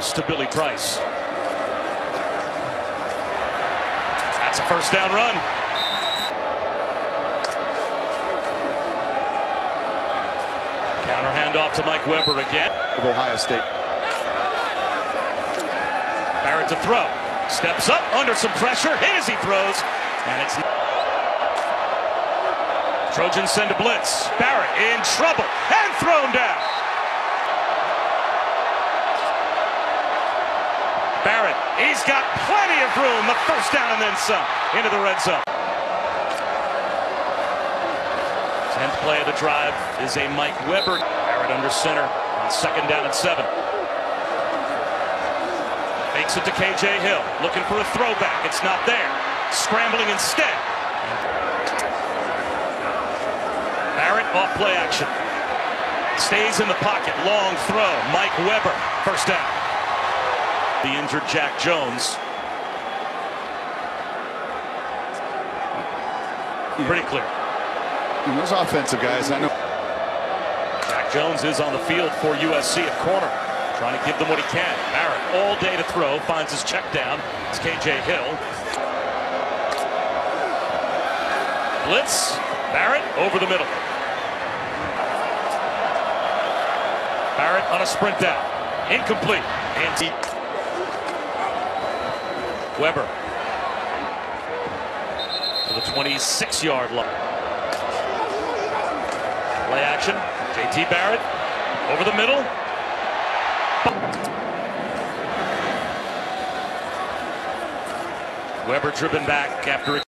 To Billy Price. That's a first down run. Counter handoff to Mike Weber again. Of Ohio State. Barrett to throw. Steps up under some pressure. Hit as he throws. And it's. Trojans send a blitz. Barrett in trouble and thrown down. Barrett, he's got plenty of room. The first down and then some into the red zone. Tenth play of the drive is a Mike Weber. Barrett under center on second down and seven. Makes it to KJ Hill, looking for a throwback. It's not there. Scrambling instead. Barrett off play action. Stays in the pocket. Long throw. Mike Weber. First down. The injured Jack Jones. Pretty clear. And those offensive guys, I know. Jack Jones is on the field for USC at corner. Trying to give them what he can. Barrett all day to throw. Finds his check down. It's KJ Hill. Blitz. Barrett over the middle. Barrett on a sprint down. Incomplete. And deep. Weber. To the 26 yard line. Play action. JT Barrett over the middle. Weber driven back after.